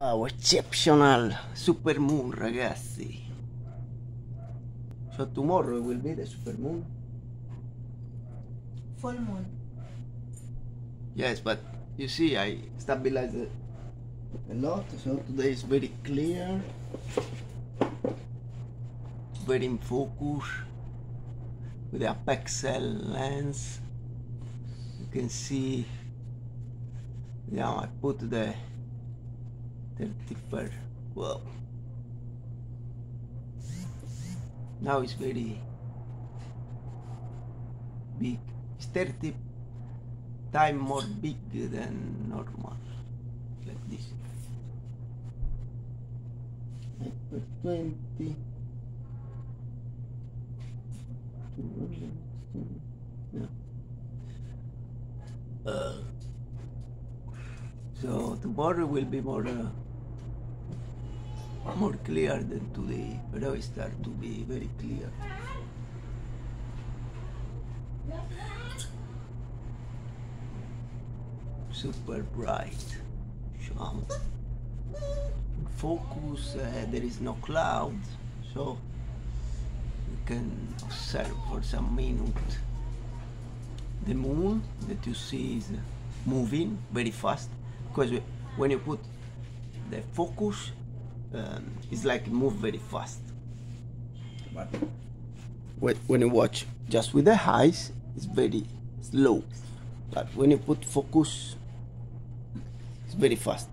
Wow, exceptional super moon ragazzi. So tomorrow will be the super moon. Full moon. Yes, but you see I stabilize it a lot, so today is very clear, very in focus with the apexel lens. You can see, yeah, I put the 31st, well, now it's very big, it's 30 time more big than normal, like this. Hyper 20. Yeah. Uh, so tomorrow will be more uh, more clear than today, but I start to be very clear. Super bright. So, focus, uh, there is no cloud, so you can observe for some minutes. The moon that you see is moving very fast because when you put the focus, um, it's like move very fast. But when, when you watch just with the eyes, it's very slow. But when you put focus, it's very fast.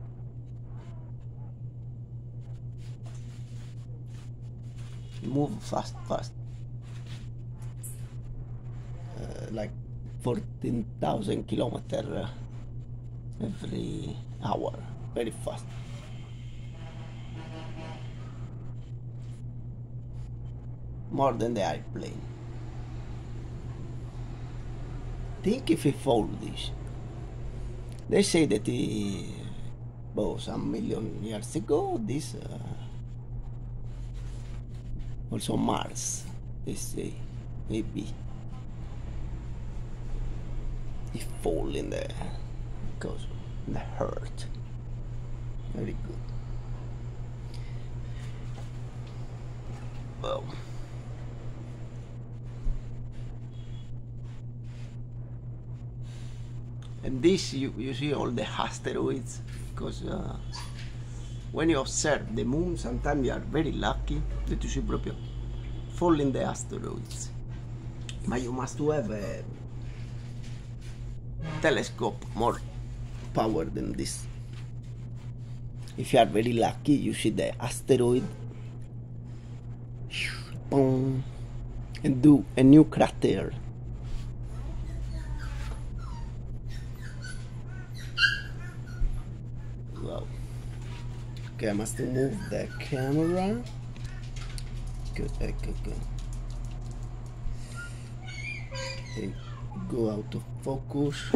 move fast, fast. Uh, like 14,000 kilometer every hour, very fast. More than the airplane. Think if we follow this. They say that he, well, some million years ago, this. Uh, also Mars, they say, maybe. He fall in there because the hurt. Very good. Well. And this you, you see all the asteroids because uh, when you observe the moon, sometimes you are very lucky that you see proprio fall in the asteroids. But you must have a telescope more power than this. If you are very lucky, you see the asteroid and do a new crater. Wow. Okay, I must move the camera. Good, good, good. Okay, go out of focus.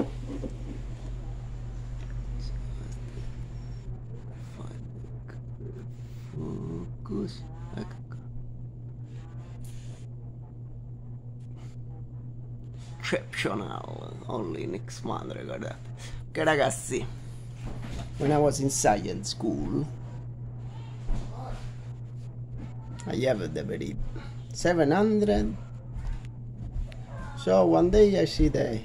Focus. Exceptional, only next month ragazzi. Ok ragazzi, when I was in science school, I have the very 700 so one day I see the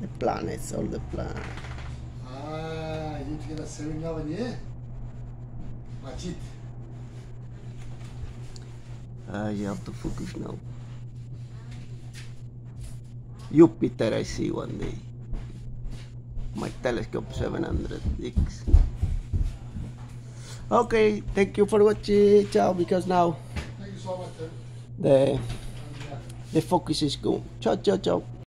the planets all the planets ah you need to get a 7 now yeah? Watch it. Uh, you have to focus now. Jupiter I see one day. My telescope 700 X okay thank you for watching. Ciao because now Thank you so much. the the focus is gone ciao ciao ciao